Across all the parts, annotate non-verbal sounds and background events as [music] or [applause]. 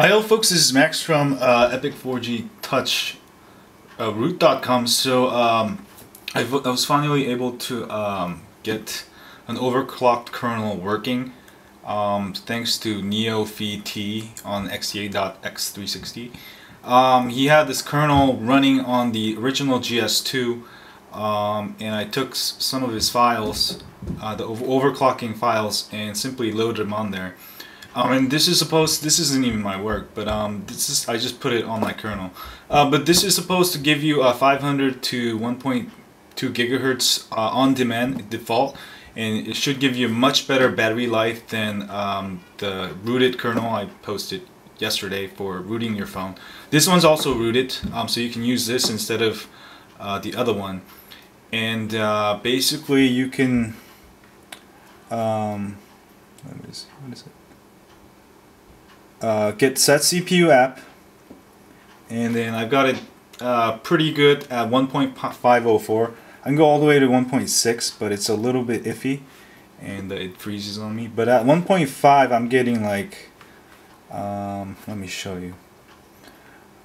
Hi, all folks. This is Max from uh, Epic 4G Touch uh, root.com. So um, I, I was finally able to um, get an overclocked kernel working um, thanks to NeoPhi on XDA.x360. Um, he had this kernel running on the original GS2 um, and I took some of his files, uh, the overclocking files, and simply loaded them on there. Um, and this is supposed, this isn't even my work, but um, this is, I just put it on my kernel. Uh, but this is supposed to give you a 500 to 1.2 gigahertz uh, on demand default, and it should give you much better battery life than um, the rooted kernel I posted yesterday for rooting your phone. This one's also rooted, um, so you can use this instead of uh, the other one. And uh, basically you can, um, what is, what is it? Uh, get set CPU app and then I've got it uh, pretty good at 1.504 I can go all the way to 1.6 but it's a little bit iffy and it freezes on me. But at 1.5 I'm getting like um, let me show you.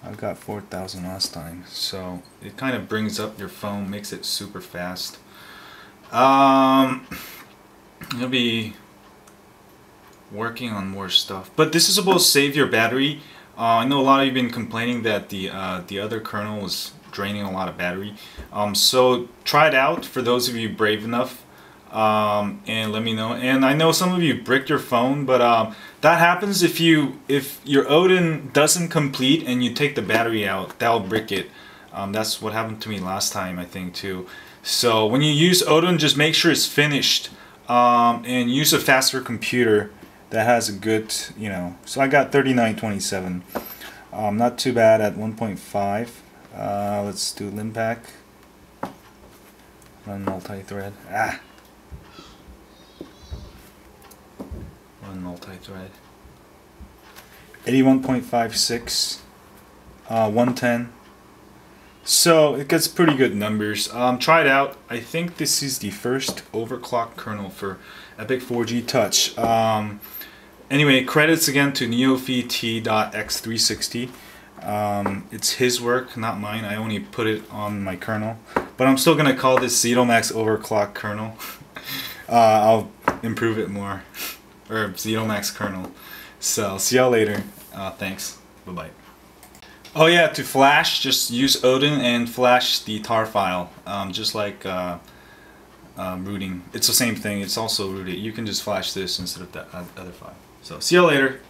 I've got 4,000 last time so it kind of brings up your phone makes it super fast. Um, it'll be working on more stuff. But this is to save your battery. Uh, I know a lot of you have been complaining that the uh, the other kernel was draining a lot of battery. Um, so try it out for those of you brave enough um, and let me know. And I know some of you bricked your phone, but um, that happens if you if your Odin doesn't complete and you take the battery out, that'll brick it. Um, that's what happened to me last time, I think, too. So when you use Odin, just make sure it's finished um, and use a faster computer that has a good, you know, so I got 3927. Um, not too bad at 1.5. Uh, let's do Linpack. Run multi-thread. Ah! Run multi-thread. 81.56. Uh, 110. So it gets pretty good numbers. Um, try it out. I think this is the first overclock kernel for Epic 4G Touch. Um, Anyway, credits again to neopht.x360. Um, it's his work, not mine. I only put it on my kernel. But I'm still going to call this Zedomax overclock kernel. [laughs] uh, I'll improve it more. [laughs] or Zedomax kernel. So, see y'all later. Uh, thanks. Bye-bye. Oh yeah, to flash, just use Odin and flash the tar file. Um, just like uh, um, rooting. It's the same thing. It's also rooted. You can just flash this instead of that other file. So see you later.